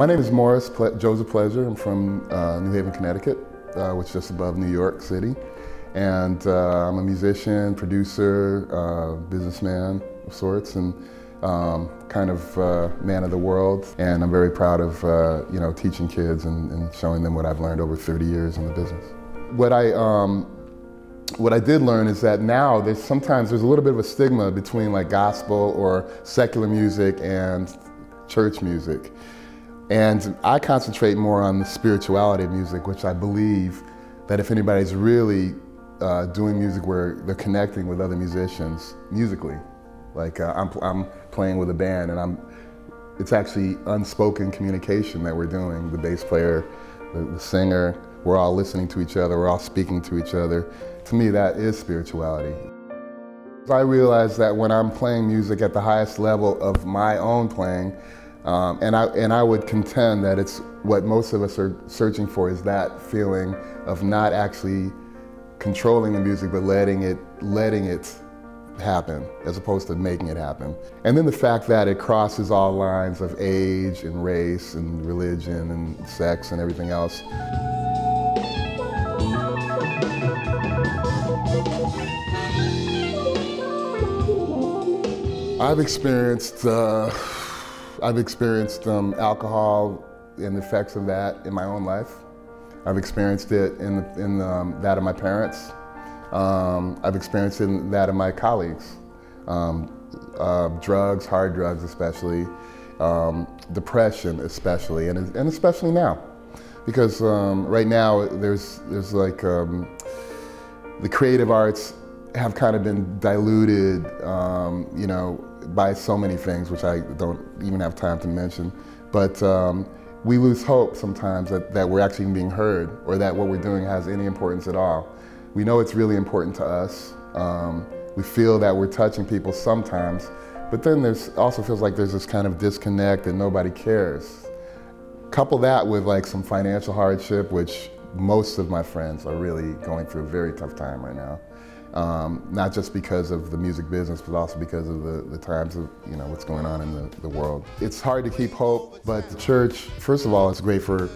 My name is Morris Ple Joseph Pleasure. I'm from uh, New Haven, Connecticut, uh, which is just above New York City. And uh, I'm a musician, producer, uh, businessman of sorts, and um, kind of uh, man of the world. And I'm very proud of uh, you know teaching kids and, and, showing them what I've learned over 30 years in the business. What I um, what I did learn is that now there's sometimes there's a little bit of a stigma between like gospel or secular music and church music. And I concentrate more on the spirituality of music, which I believe that if anybody's really uh, doing music where they're connecting with other musicians musically, like uh, I'm, I'm playing with a band and I'm, it's actually unspoken communication that we're doing. The bass player, the, the singer, we're all listening to each other, we're all speaking to each other. To me, that is spirituality. I realize that when I'm playing music at the highest level of my own playing, um, and, I, and I would contend that it's what most of us are searching for is that feeling of not actually controlling the music, but letting it, letting it happen as opposed to making it happen. And then the fact that it crosses all lines of age and race and religion and sex and everything else. I've experienced uh, I've experienced um, alcohol and the effects of that in my own life. I've experienced it in, in the, um, that of my parents. Um, I've experienced it in that of my colleagues. Um, uh, drugs, hard drugs especially, um, depression especially, and, and especially now. Because um, right now there's, there's like, the creative arts have kind of been diluted, you know, by so many things, which I don't even have time to mention. But um, we lose hope sometimes that, that we're actually being heard or that what we're doing has any importance at all. We know it's really important to us. Um, we feel that we're touching people sometimes, but then there's also feels like there's this kind of disconnect and nobody cares. Couple that with like some financial hardship, which most of my friends are really going through a very tough time right now. Um, not just because of the music business, but also because of the, the times of you know what's going on in the, the world. It's hard to keep hope, but the church, first of all, it's great for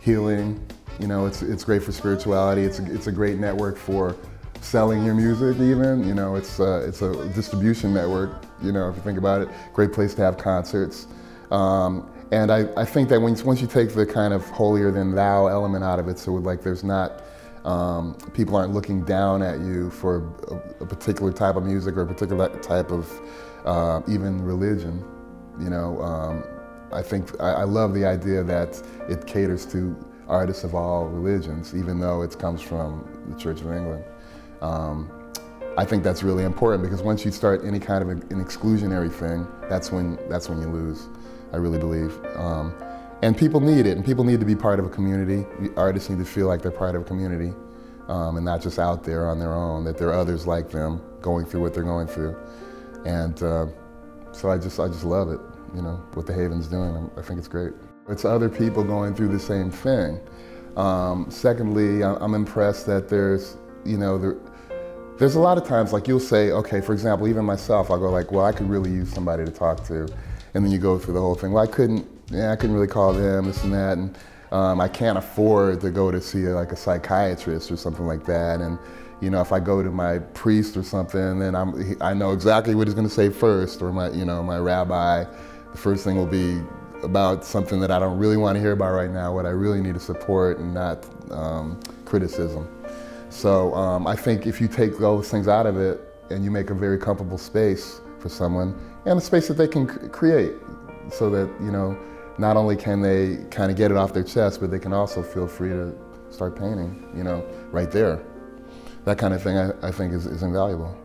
healing. You know, it's it's great for spirituality. It's a, it's a great network for selling your music. Even you know, it's a, it's a distribution network. You know, if you think about it, great place to have concerts. Um, and I, I think that once once you take the kind of holier than thou element out of it, so like there's not um, people aren't looking down at you for a, a, particular type of music or a particular type of uh, even religion. You know, um, I think I, I, love the idea that it caters to artists of all religions, even though it comes from the Church of England. Um, I think that's really important because once you start any kind of an exclusionary thing, that's when that's when you lose. I really believe. Um, and people need it, and people need to be part of a community. Artists need to feel like they're part of a community um, and not just out there on their own, that there are others like them going through what they're going through. And uh, so I just, I just love it, you know, what the Haven's doing. I think it's great. It's other people going through the same thing. Um, secondly, I'm impressed that there's, you know, there, there's a lot of times like you'll say, okay, for example, even myself, I'll go like, well, I could really use somebody to talk to. And then you go through the whole thing. Well, I couldn't, yeah, I couldn't really call them, this and that. And um, I can't afford to go to see a, like a psychiatrist or something like that. And you know, if I go to my priest or something, then I'm, I know exactly what he's going to say first, or my, you know, my rabbi. The first thing will be about something that I don't really want to hear about right now, what I really need to support and not um, criticism. So um, I think if you take those things out of it and you make a very comfortable space for someone and a space that they can create so that, you know, not only can they kind of get it off their chest, but they can also feel free to start painting, you know, right there. That kind of thing I, I think is, is invaluable.